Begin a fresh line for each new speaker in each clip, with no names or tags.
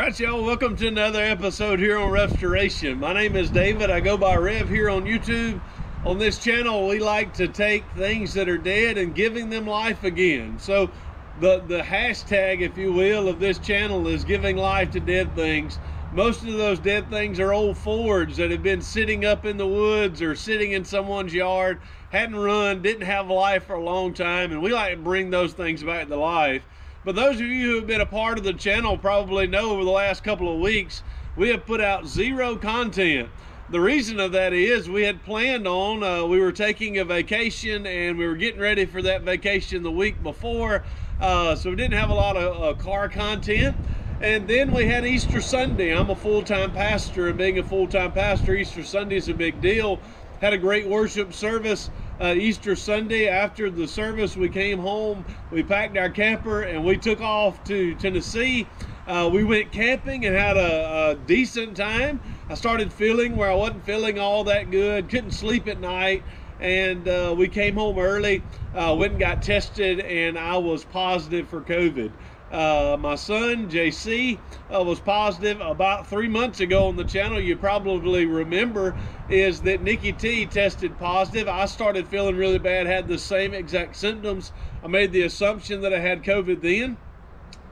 All right, y'all, welcome to another episode here on RevStoration. My name is David. I go by Rev here on YouTube. On this channel, we like to take things that are dead and giving them life again. So the, the hashtag, if you will, of this channel is giving life to dead things. Most of those dead things are old Fords that have been sitting up in the woods or sitting in someone's yard, hadn't run, didn't have life for a long time, and we like to bring those things back to life. But those of you who have been a part of the channel probably know over the last couple of weeks, we have put out zero content. The reason of that is we had planned on, uh, we were taking a vacation and we were getting ready for that vacation the week before. Uh, so we didn't have a lot of uh, car content. And then we had Easter Sunday. I'm a full-time pastor and being a full-time pastor, Easter Sunday is a big deal. Had a great worship service uh, Easter Sunday. After the service, we came home, we packed our camper, and we took off to Tennessee. Uh, we went camping and had a, a, decent time. I started feeling where I wasn't feeling all that good, couldn't sleep at night, and uh, we came home early, uh, went and got tested, and I was positive for COVID. Uh, my son, JC, uh, was positive about three months ago on the channel. You probably remember is that Nikki T tested positive. I started feeling really bad, had the same exact symptoms. I made the assumption that I had COVID then.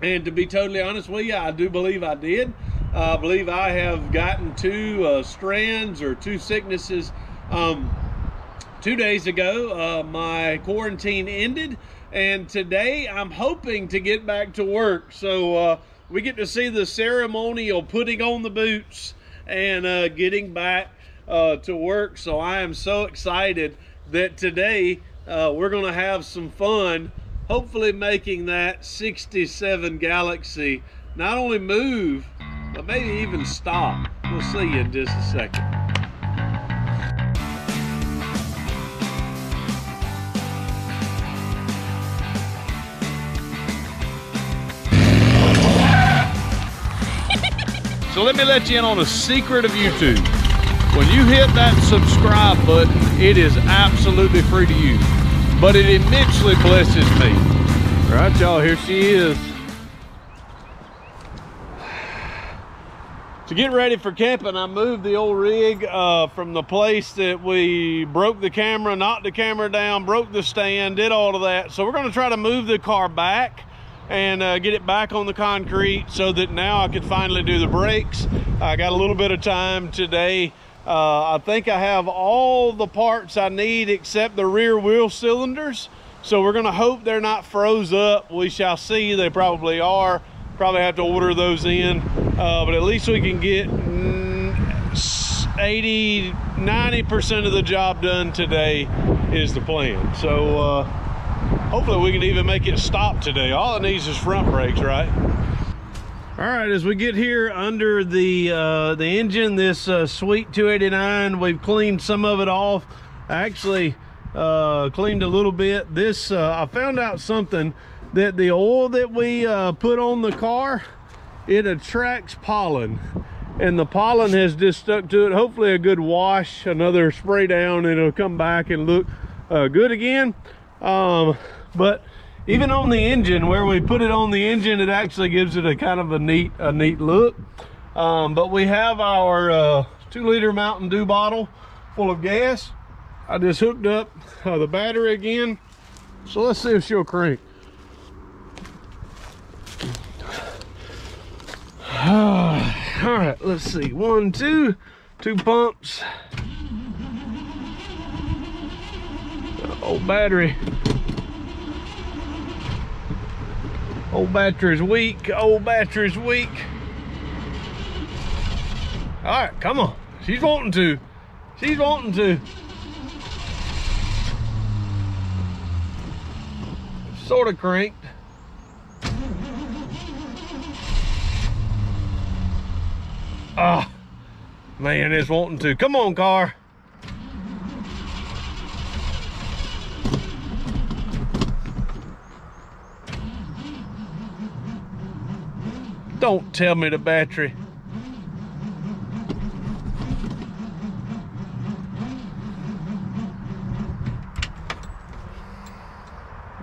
And to be totally honest with you, I do believe I did. Uh, I believe I have gotten two uh, strands or two sicknesses. Um, two days ago, uh, my quarantine ended and today I'm hoping to get back to work. So uh, we get to see the ceremonial putting on the boots and uh, getting back uh, to work. So I am so excited that today uh, we're going to have some fun, hopefully making that 67 Galaxie not only move, but maybe even stop. We'll see you in just a second. So let me let you in on a secret of YouTube. When you hit that subscribe button, it is absolutely free to use. But it immensely blesses me. All right, y'all, here she is. To get ready for camping, I moved the old rig uh, from the place that we broke the camera, knocked the camera down, broke the stand, did all of that. So we're gonna try to move the car back and uh, get it back on the concrete so that now I can finally do the brakes. I got a little bit of time today. Uh, I think I have all the parts I need except the rear wheel cylinders. So we're gonna hope they're not froze up. We shall see, they probably are. Probably have to order those in, uh, but at least we can get 80, 90% of the job done today is the plan. So uh, hopefully we can even make it stop today. All it needs is front brakes, right? All right, as we get here under the uh, the engine, this uh, Sweet 289, we've cleaned some of it off. actually uh, cleaned a little bit. This, uh, I found out something that the oil that we uh, put on the car, it attracts pollen. And the pollen has just stuck to it. Hopefully a good wash, another spray down, and it'll come back and look uh, good again. Um, but even on the engine, where we put it on the engine, it actually gives it a kind of a neat, a neat look. Um, but we have our uh, two liter Mountain Dew bottle full of gas. I just hooked up uh, the battery again. So let's see if she'll crank. All right, let's see. One, two, two pumps. Old battery. Old battery's weak. Old battery's weak. All right, come on. She's wanting to. She's wanting to. Sort of cranked. Ah, oh, man, it's wanting to. Come on, car. Don't tell me the battery.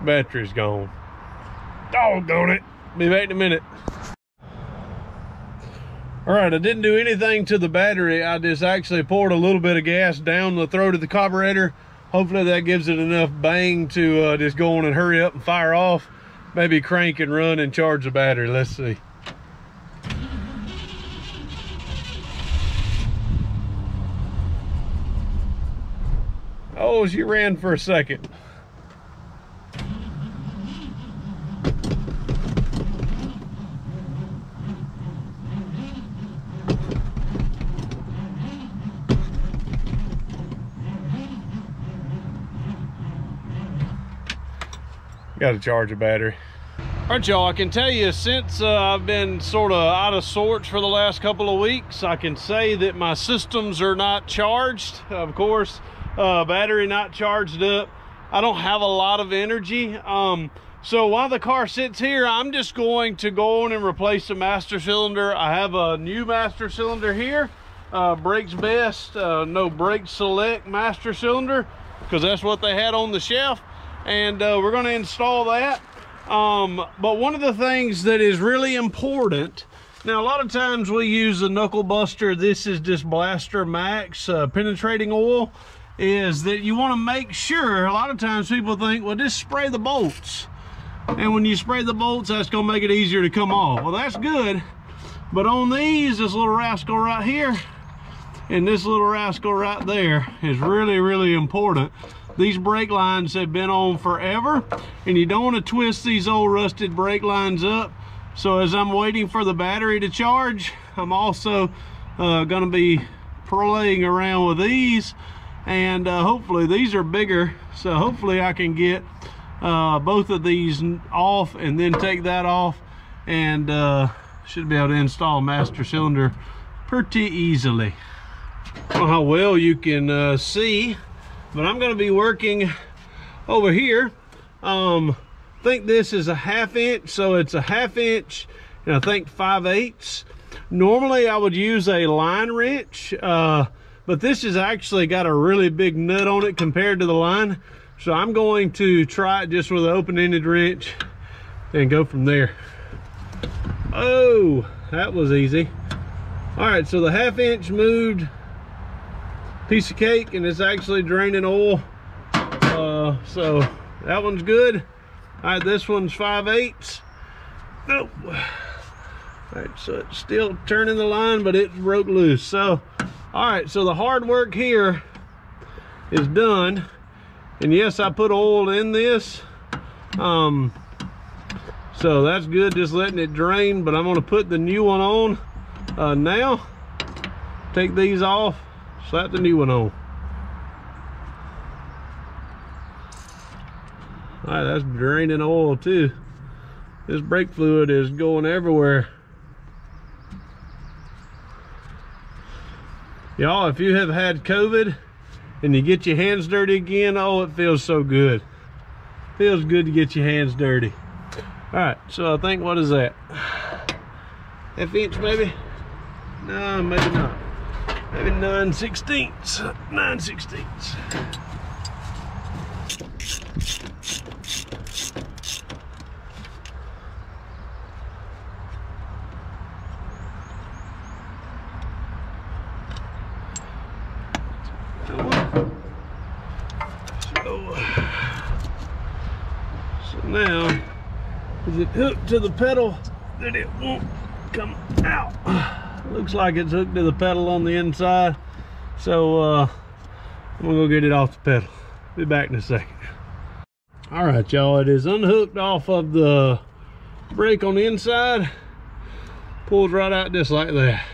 Battery's gone. Doggone it. Be back in a minute. All right, I didn't do anything to the battery. I just actually poured a little bit of gas down the throat of the carburetor. Hopefully that gives it enough bang to uh, just go on and hurry up and fire off. Maybe crank and run and charge the battery. Let's see. She ran for a second. Got to charge a battery. All right, y'all, I can tell you since uh, I've been sort of out of sorts for the last couple of weeks, I can say that my systems are not charged. Of course, uh, battery not charged up. I don't have a lot of energy. Um, so while the car sits here, I'm just going to go on and replace the master cylinder. I have a new master cylinder here. Uh, Brakes Best, uh, no Brake Select master cylinder, because that's what they had on the shelf and uh, we're going to install that. Um, but one of the things that is really important, now a lot of times we use a knuckle buster. This is just Blaster Max uh, penetrating oil is that you want to make sure, a lot of times people think, well, just spray the bolts. And when you spray the bolts, that's gonna make it easier to come off. Well, that's good. But on these, this little rascal right here, and this little rascal right there is really, really important these brake lines have been on forever and you don't want to twist these old rusted brake lines up. So as I'm waiting for the battery to charge, I'm also uh, going to be playing around with these and uh, hopefully these are bigger. So hopefully I can get uh, both of these off and then take that off and uh, should be able to install master cylinder pretty easily. How well you can uh, see but I'm to be working over here. Um, I think this is a half inch, so it's a half inch, and I think 5 eighths. Normally, I would use a line wrench, uh, but this has actually got a really big nut on it compared to the line. So I'm going to try it just with an open-ended wrench and go from there. Oh, that was easy. All right, so the half inch moved piece of cake and it's actually draining oil. Uh, so that one's good. All right, this one's 5 eighths. Nope. All right, so it's still turning the line, but it broke loose. So, all right, so the hard work here is done. And yes, I put oil in this. Um, so that's good, just letting it drain, but I'm gonna put the new one on uh, now. Take these off slap the new one on. All right, that's draining oil too. This brake fluid is going everywhere. Y'all, if you have had COVID and you get your hands dirty again, oh, it feels so good. Feels good to get your hands dirty. All right, so I think, what is that? Half inch maybe? No, maybe not maybe 9 sixteenths 9 sixteenths so, so now is it to the pedal that it won't come out. Looks like it's hooked to the pedal on the inside. So uh, I'm gonna go get it off the pedal. Be back in a second. All right y'all it is unhooked off of the brake on the inside. Pulls right out just like that.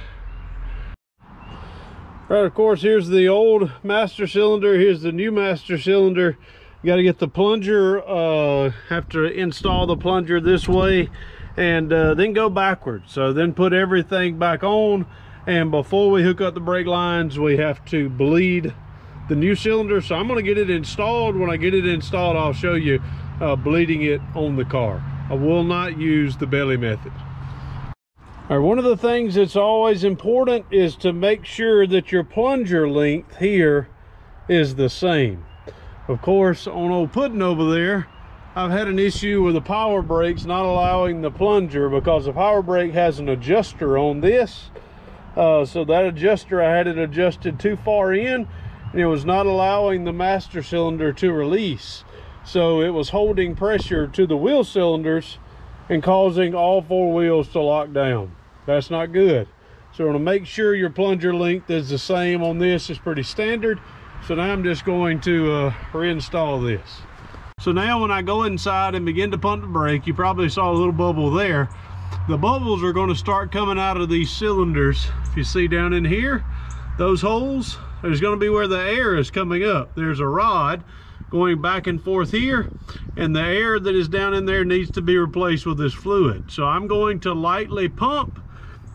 Right of course here's the old master cylinder. Here's the new master cylinder you got to get the plunger uh, have to install the plunger this way and uh, then go backwards. So then put everything back on and before we hook up the brake lines, we have to bleed the new cylinder. So I'm gonna get it installed. When I get it installed, I'll show you uh, bleeding it on the car. I will not use the belly method. All right, one of the things that's always important is to make sure that your plunger length here is the same. Of course, on old pudding over there, I've had an issue with the power brakes not allowing the plunger because the power brake has an adjuster on this Uh, so that adjuster, I had it adjusted too far in and it was not allowing the master cylinder to release. So it was holding pressure to the wheel cylinders and causing all four wheels to lock down. That's not good. So gonna make sure your plunger length is the same on this. It's pretty standard. So now I'm just going to uh, reinstall this. So now when I go inside and begin to pump the brake, you probably saw a little bubble there. The bubbles are gonna start coming out of these cylinders. If you see down in here, those holes, there's gonna be where the air is coming up. There's a rod going back and forth here and the air that is down in there needs to be replaced with this fluid. So I'm going to lightly pump.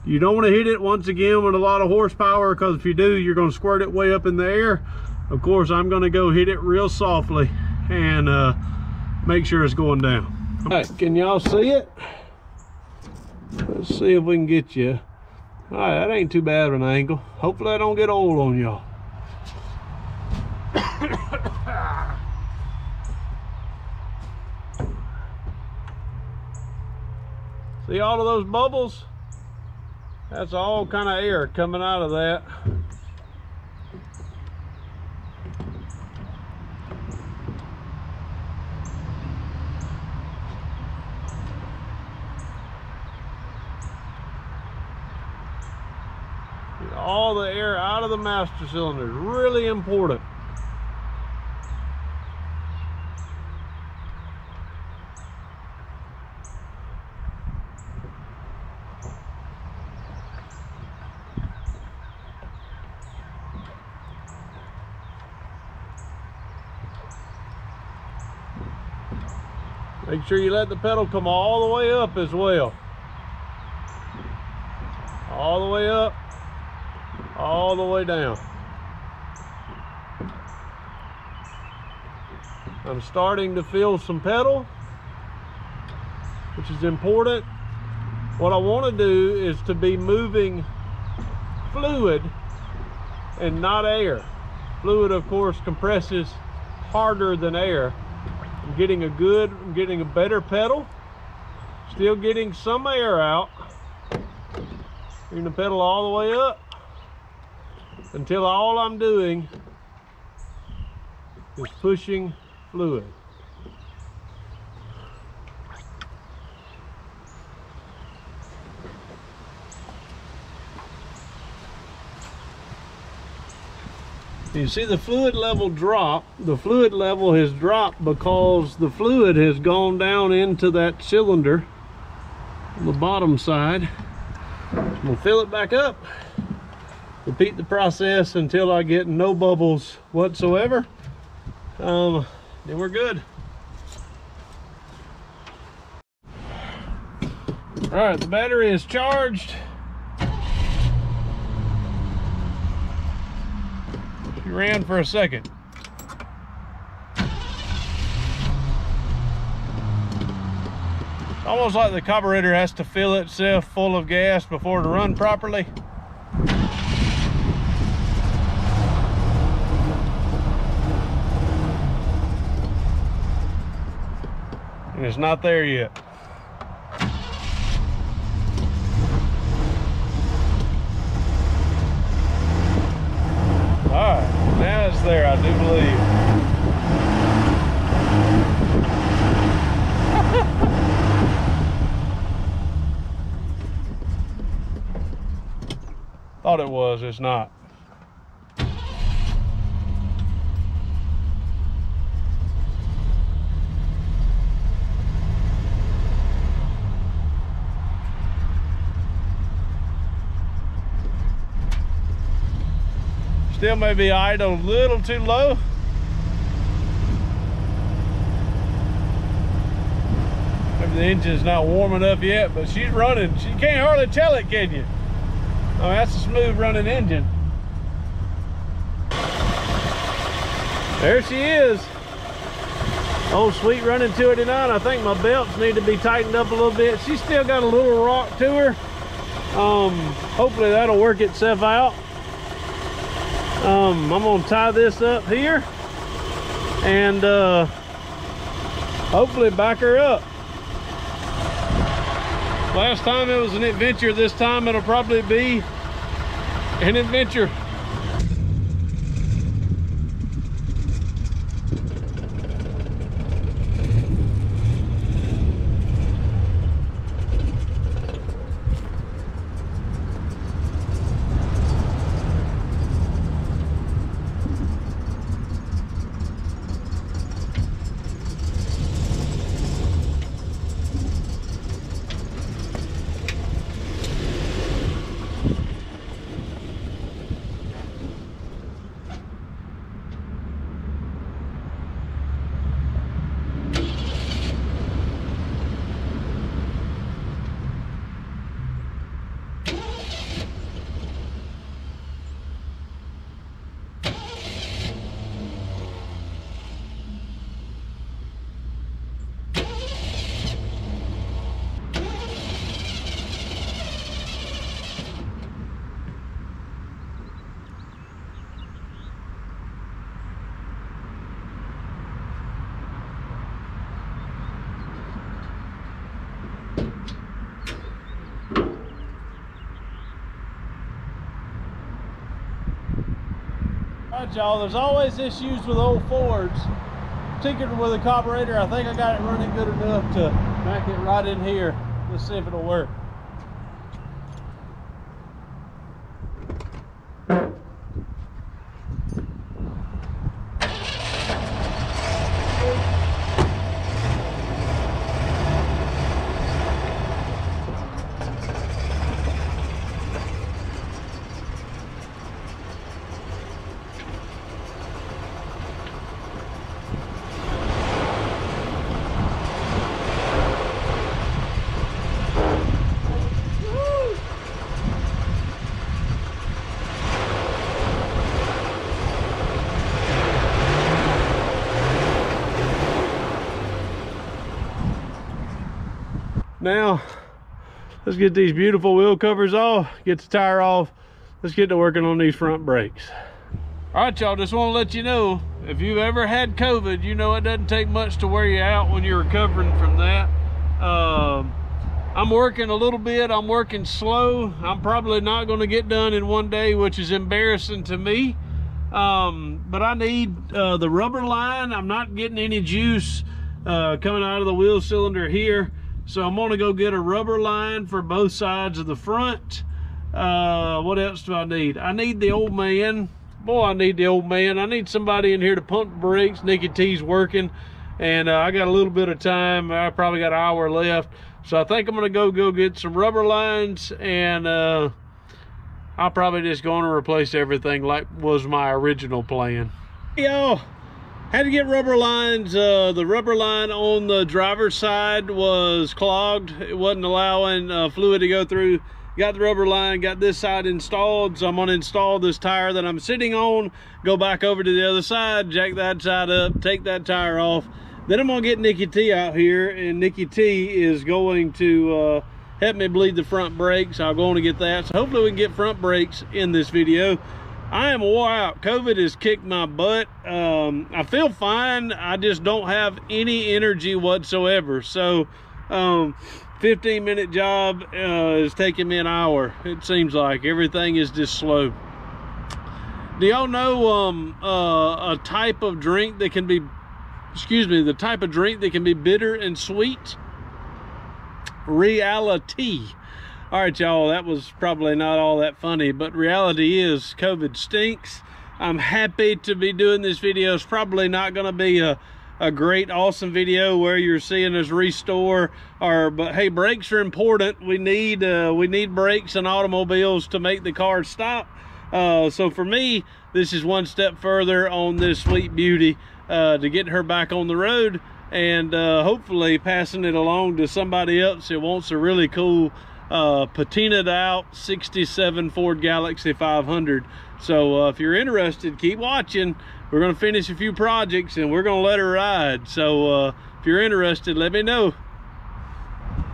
You don't want to hit it once again with a lot of horsepower because if you do, you're going to squirt it way up in the air. Of course, I'm going to go hit it real softly and uh, make sure it's going down. All right, can y'all see it? Let's see if we can get you. All right, that ain't too bad of an angle. Hopefully I don't get old on y'all. See all of those bubbles? That's all kind of air coming out of that. Get all the air out of the master cylinder is really important. Make sure you let the pedal come all the way up as well. All the way up, all the way down. I'm starting to feel some pedal, which is important. What I want to do is to be moving fluid and not air. Fluid, of course, compresses harder than air. I'm getting a good, I'm getting a better pedal. Still getting some air out. The pedal all the way up until all I'm doing is pushing fluid. You see the fluid level drop. The fluid level has dropped because the fluid has gone down into that cylinder on the bottom side. I'm gonna fill it back up. Repeat the process until I get no bubbles whatsoever. Um, then we're good. All right, the battery is charged. He ran for a second. Almost like the carburetor has to fill itself full of gas before to run properly. It's not there yet. All right, Now it's there, I do believe. Thought it was, it's not. Still may be idle a little too low. Maybe the engine's not warm enough yet, but she's running. She can't hardly tell it, can you? Oh, that's a smooth running engine. There she is. Oh, sweet running 289. I think my belts need to be tightened up a little bit. She's still got a little rock to her. Um, hopefully that'll work itself out. Um, I'm gonna tie this up here and uh, hopefully back her up. Last time it was an adventure, this time it'll probably be an adventure. All right, y'all, there's always issues with old Fords. Particularly with the carburetor, I think I got it running good enough to back it right in here. Let's see if it'll work. Now, let's get these beautiful wheel covers off, get the tire off. Let's get to working on these front brakes. All right, y'all, just want to let you know, if you've ever had COVID, you know it doesn't take much to wear you out when you're recovering from that. Um, I'm working a little bit, I'm working slow. I'm probably not going to get done in one day, which is embarrassing to me. Um, but I need uh, the rubber line. I'm not getting any juice uh, coming out of the wheel cylinder here. So I'm gonna go get a rubber line for both sides of the front. Uh, what else do I need? I need the old man. Boy, I need the old man. I need somebody in here to pump brakes. Nikki T's working and uh, I got a little bit of time. I probably got an hour left. So I think I'm gonna go go get some rubber lines and uh, I'll probably just go and replace everything like was my original plan. Y'all, had to get rubber lines. Uh, the rubber line on the driver's side was clogged. It wasn't allowing uh, fluid to go through. Got the rubber line, got this side installed. So I'm gonna install this tire that I'm sitting on, go back over to the other side, jack that side up, take that tire off. Then I'm gonna get Nikki T out here and Nikki T is going to uh, help me bleed the front brakes. I'll go to get that. So hopefully we can get front brakes in this video. I am wore out. COVID has kicked my butt. Um, I feel fine. I just don't have any energy whatsoever. So, um, 15 minute job uh, is taking me an hour. It seems like everything is just slow. Do y'all know um, uh, a type of drink that can be, excuse me, the type of drink that can be bitter and sweet? Reality. All right, y'all, that was probably not all that funny, but reality is COVID stinks. I'm happy to be doing this video. It's probably not going to be a, a great, awesome video where you're seeing us restore our, but hey, brakes are important. We need, uh, we need brakes in automobiles to make the car stop. Uh, so for me, this is one step further on this sweet beauty uh, to get her back on the road and uh, hopefully passing it along to somebody else that wants a really cool uh, patinaed out 67 Ford Galaxie 500. So uh, if you're interested, keep watching. We're gonna finish a few projects and we're gonna let her ride. So uh, if you're interested, let me know.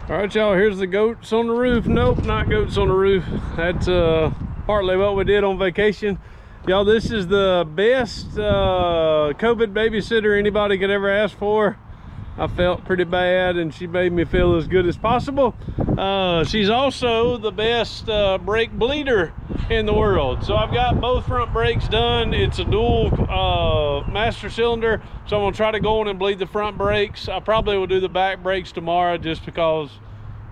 All right, y'all, here's the goats on the roof. Nope, not goats on the roof. That's uh, partly what we did on vacation. Y'all, this is the best uh, COVID babysitter anybody could ever ask for. I felt pretty bad and she made me feel as good as possible. Uh, she's also the best uh, brake bleeder in the world. So I've got both front brakes done. It's a dual uh, master cylinder. So I'm gonna try to go on and bleed the front brakes. I probably will do the back brakes tomorrow just because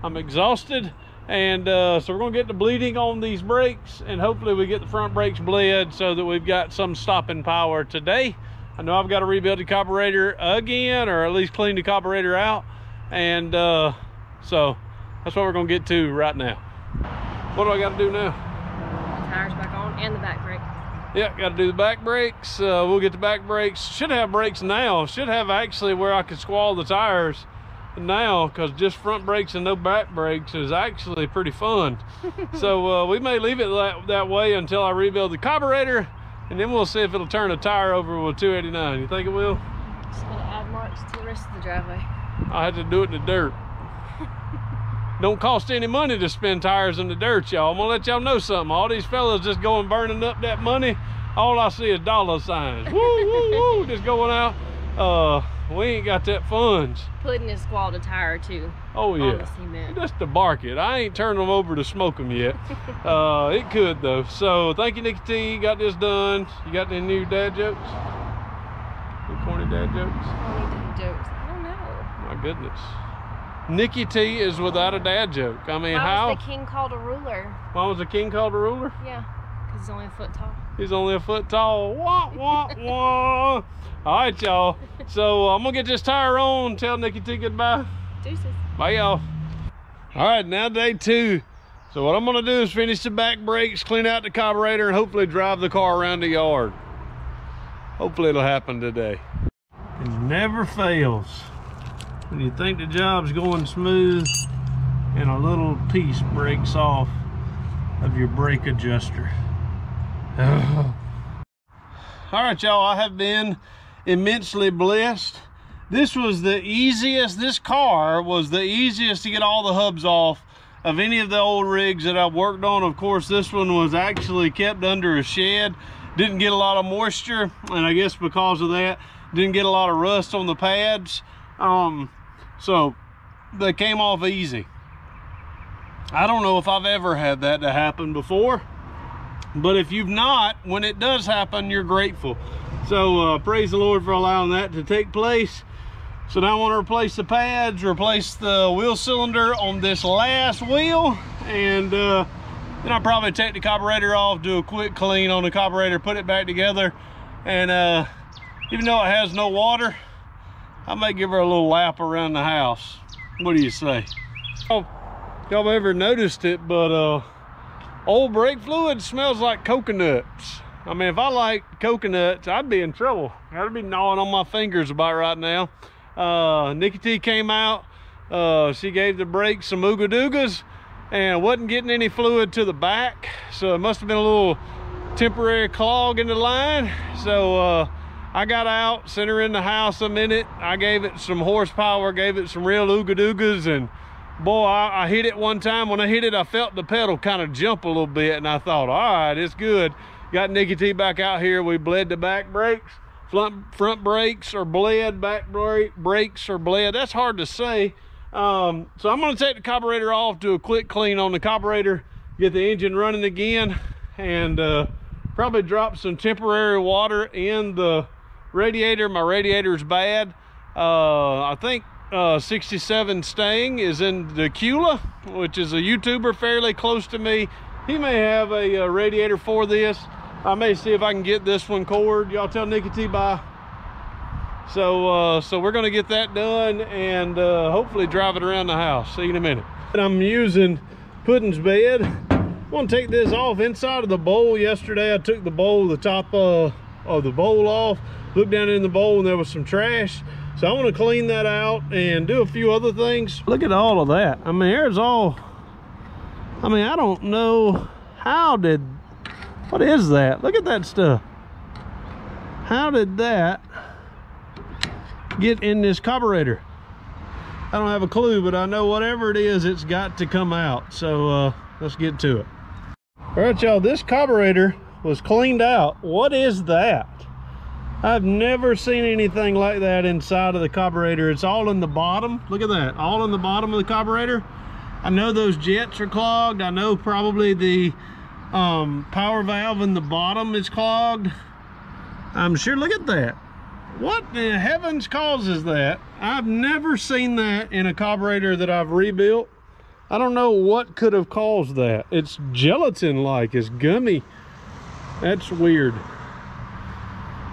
I'm exhausted. And uh, so we're gonna get the bleeding on these brakes and hopefully we get the front brakes bled so that we've got some stopping power today. I know I've got to rebuild the carburetor again, or at least clean the carburetor out. And uh, so that's what we're gonna get to right now. What do I gotta do now?
Tires back on and the back brake.
Yeah, gotta do the back brakes. Uh, we'll get the back brakes. Should have brakes now. Should have actually where I could squall the tires now because just front brakes and no back brakes is actually pretty fun. so uh, we may leave it that, that way until I rebuild the carburetor and then we'll see if it'll turn a tire over with 289. You think it will?
Just gonna add marks to the rest of the driveway.
I had to do it in the dirt. Don't cost any money to spin tires in the dirt, y'all. I'm gonna let y'all know something. All these fellas just going burning up that money. All I see is dollar signs. woo, woo, woo, just going out. Uh, we ain't got that funds.
Putting his squalled a tire too.
Oh yeah. Just to bark it. I ain't turned them over to smoke them yet. uh, it could though. So thank you, Nikki T. Got this done. You got any new dad jokes? Any corny dad jokes?
Corny dad jokes. I don't know.
My goodness. Nikki T is without a dad joke. I mean,
why
how?
was the king called a ruler?
Why was the king called a ruler?
Yeah, because he's only a foot tall.
He's only a foot tall. Wah, wah, wah. All right, y'all. So uh, I'm gonna get this tire on. Tell Nikki T goodbye.
Deuces.
Bye, y'all. All right, now day two. So what I'm gonna do is finish the back brakes, clean out the carburetor, and hopefully drive the car around the yard. Hopefully it'll happen today. It never fails. When you think the job's going smooth and a little piece breaks off of your brake adjuster. All right, y'all, I have been immensely blessed. This was the easiest, this car was the easiest to get all the hubs off of any of the old rigs that I've worked on. Of course, this one was actually kept under a shed. Didn't get a lot of moisture, and I guess because of that, didn't get a lot of rust on the pads. Um, so they came off easy. I don't know if I've ever had that to happen before, but if you've not, when it does happen, you're grateful. So uh, praise the Lord for allowing that to take place. So now I want to replace the pads, replace the wheel cylinder on this last wheel, and uh, then I'll probably take the carburetor off, do a quick clean on the carburetor, put it back together, and uh, even though it has no water, I may give her a little lap around the house. What do you say? Oh, y'all ever noticed it, but uh, old brake fluid smells like coconuts. I mean, if I like coconuts, I'd be in trouble. I'd be gnawing on my fingers about right now. Uh, Nikki T came out. Uh, she gave the brakes some ooga doogas and wasn't getting any fluid to the back. So it must have been a little temporary clog in the line. So uh, I got out, sent her in the house a minute. I gave it some horsepower, gave it some real ooga doogas and boy, I, I hit it one time. When I hit it, I felt the pedal kind of jump a little bit and I thought, all right, it's good. Got Nikki T back out here. We bled the back brakes. Front, front brakes are bled, back brakes are bled. That's hard to say. Um, so I'm gonna take the carburetor off, do a quick clean on the carburetor, get the engine running again, and uh, probably drop some temporary water in the radiator. My radiator's bad. Uh, I think uh, 67 Stang is in the Cula, which is a YouTuber fairly close to me. He may have a, a radiator for this. I may see if I can get this one cord. Y'all tell Nikki T bye. So, uh, so we're gonna get that done and uh, hopefully drive it around the house. See you in a minute. I'm using Puddin's bed. I'm gonna take this off inside of the bowl. Yesterday I took the bowl, the top uh, of the bowl off, looked down in the bowl and there was some trash. So I wanna clean that out and do a few other things. Look at all of that. I mean, there's all, I mean, I don't know how did what is that? Look at that stuff. How did that get in this carburetor? I don't have a clue, but I know whatever it is, it's got to come out. So uh, let's get to it. All right, y'all, this carburetor was cleaned out. What is that? I've never seen anything like that inside of the carburetor. It's all in the bottom. Look at that, all in the bottom of the carburetor. I know those jets are clogged. I know probably the um, power valve in the bottom is clogged. I'm sure, look at that. What the heavens causes that? I've never seen that in a carburetor that I've rebuilt. I don't know what could have caused that. It's gelatin-like, it's gummy. That's weird.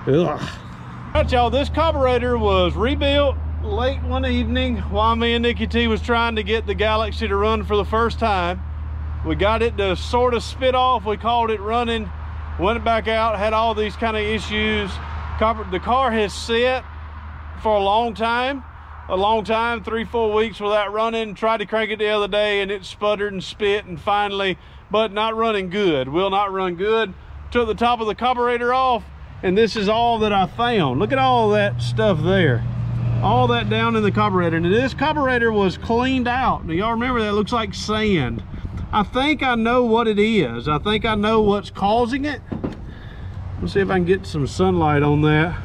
Ugh. All right, y'all, this carburetor was rebuilt late one evening while me and Nikki T was trying to get the Galaxie to run for the first time. We got it to sort of spit off. We called it running, went back out, had all these kind of issues. The car has set for a long time, a long time, three, four weeks without running. Tried to crank it the other day and it sputtered and spit and finally, but not running good. Will not run good. Took the top of the carburetor off and this is all that I found. Look at all that stuff there. All that down in the carburetor. And this carburetor was cleaned out. Now y'all remember that looks like sand. I think I know what it is. I think I know what's causing it. Let's see if I can get some sunlight on that.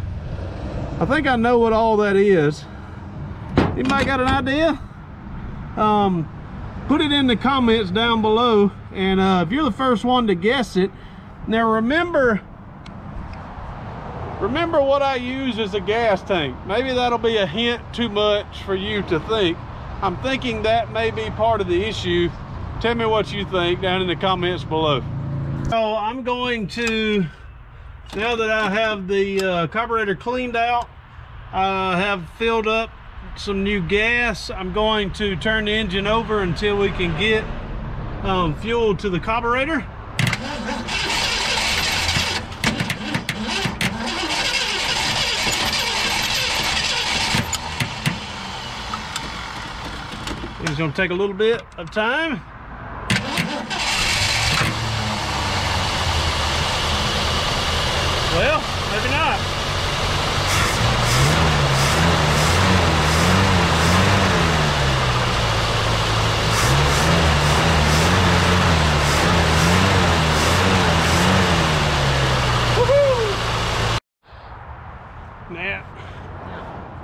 I think I know what all that is. Anybody got an idea? Um, put it in the comments down below. And uh, if you're the first one to guess it, now remember, remember what I use as a gas tank. Maybe that'll be a hint too much for you to think. I'm thinking that may be part of the issue. Tell me what you think down in the comments below. So I'm going to, now that I have the uh, carburetor cleaned out, I have filled up some new gas. I'm going to turn the engine over until we can get um, fuel to the carburetor. It's gonna take a little bit of time. Well, maybe not.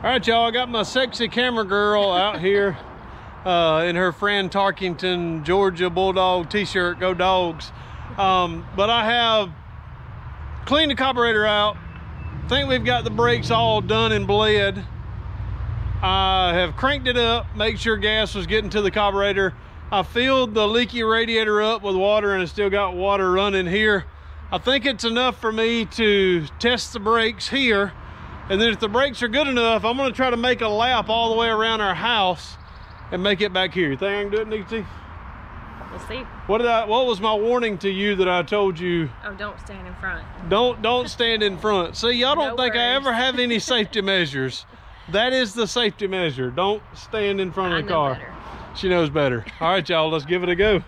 All right, y'all, I got my sexy camera girl out here uh, in her Fran Tarkenton Georgia Bulldog t-shirt, go dogs. Um, but I have cleaned the carburetor out. think we've got the brakes all done and bled. I have cranked it up, make sure gas was getting to the carburetor. I filled the leaky radiator up with water and I still got water running here. I think it's enough for me to test the brakes here. And then if the brakes are good enough, I'm gonna try to make a lap all the way around our house and make it back here. You think I can do it, Nikki?
We'll see.
What did I? What was my warning to you that I told you?
Oh, don't stand in front.
Don't don't stand in front. See, y'all don't
No
think I ever have any safety measures. That is the safety measure. Don't stand in front
I
of the
know
car.
better.
She knows better. All right, y'all, let's give it a go.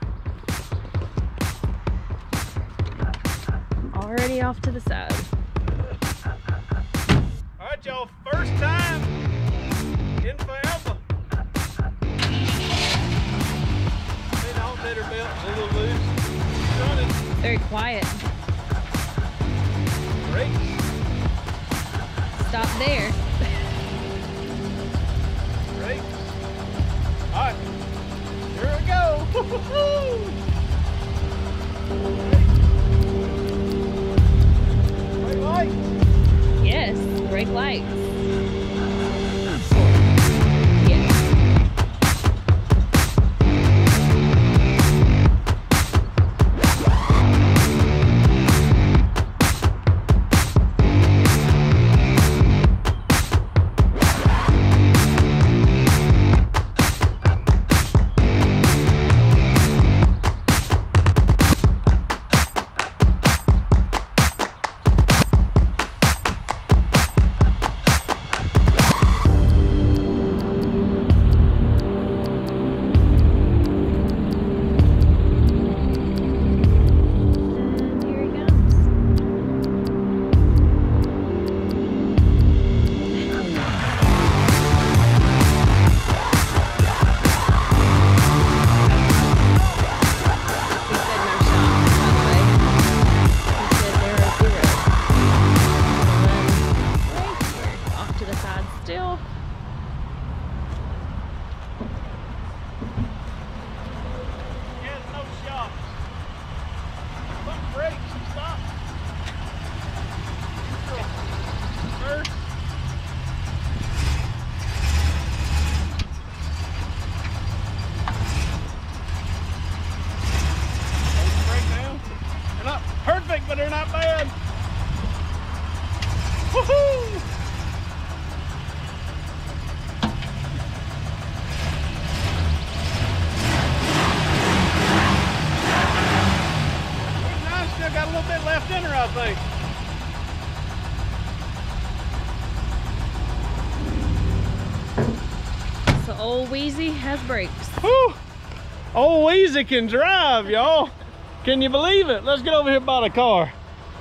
Already off to the side.
All right, y'all, first time
Very quiet.
Great.
Stop there.
Great. All right. Here we go. Great light.
Yes, brake lights. I think. So old Wheezy has brakes.
Whew. Old Wheezy can drive, y'all. can you believe it? Let's get over here by the car.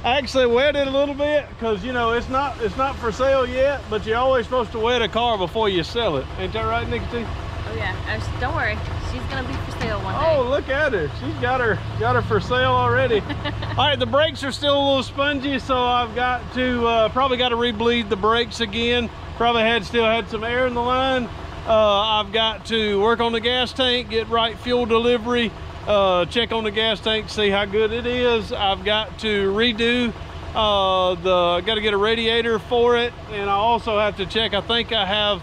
I actually wet it a little bit because you know it's not it's not for sale yet, but you're always supposed to wet a car before you sell it. Ain't that right, Nikki T?
Oh yeah. Don't worry. She's gonna be for sale one day.
Oh, look at her. She's got her got her for sale already. All right, the brakes are still a little spongy, so I've got to uh, probably got to rebleed the brakes again. Probably had still had some air in the line. Uh, I've got to work on the gas tank, get right fuel delivery, uh, check on the gas tank, see how good it is. I've got to redo uh, the, got to get a radiator for it. And I also have to check, I think I have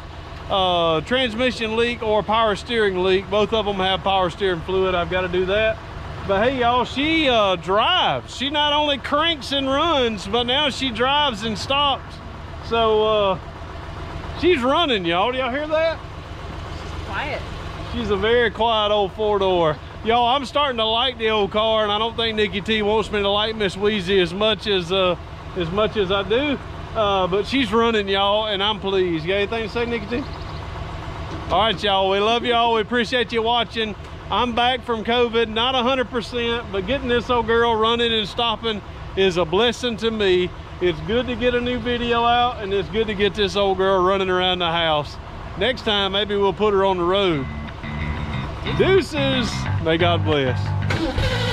uh, transmission leak or power steering leak. Both of them have power steering fluid. I've got to do that. But hey, y'all, she uh, drives. She not only cranks and runs, but now she drives and stops. So uh, she's running, y'all. Do y'all hear that?
She's Quiet.
She's a very quiet old four-door. Y'all, I'm starting to like the old car, and I don't think Nikki T wants me to like Miss Wheezy as much as uh, as much as I do. Uh, but she's running, y'all, and I'm pleased. You got anything to say, T? All right, y'all. We love y'all. We appreciate you watching. I'm back from COVID, not 100%, but getting this old girl running and stopping is a blessing to me. It's good to get a new video out, and it's good to get this old girl running around the house. Next time, maybe we'll put her on the road. Deuces. May God bless.